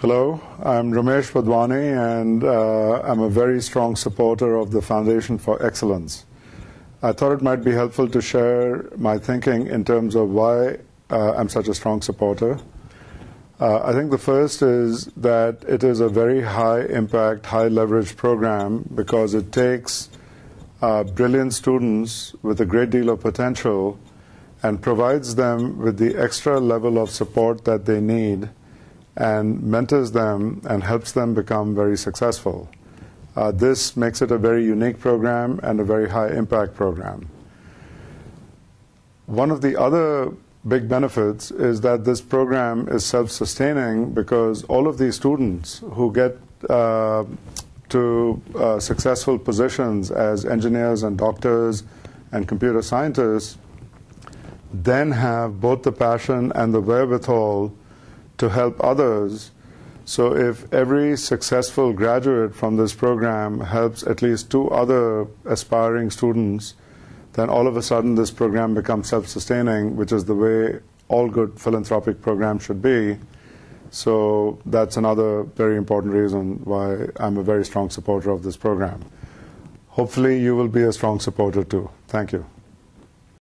Hello, I'm Romesh Wadhwani, and uh, I'm a very strong supporter of the Foundation for Excellence. I thought it might be helpful to share my thinking in terms of why uh, I'm such a strong supporter. Uh, I think the first is that it is a very high impact, high leverage program because it takes uh, brilliant students with a great deal of potential and provides them with the extra level of support that they need and mentors them and helps them become very successful. Uh, this makes it a very unique program and a very high impact program. One of the other big benefits is that this program is self sustaining because all of these students who get uh, to uh, successful positions as engineers and doctors and computer scientists then have both the passion and the wherewithal to help others. So if every successful graduate from this program helps at least two other aspiring students, then all of a sudden this program becomes self-sustaining, which is the way all good philanthropic programs should be. So that's another very important reason why I'm a very strong supporter of this program. Hopefully you will be a strong supporter too. Thank you.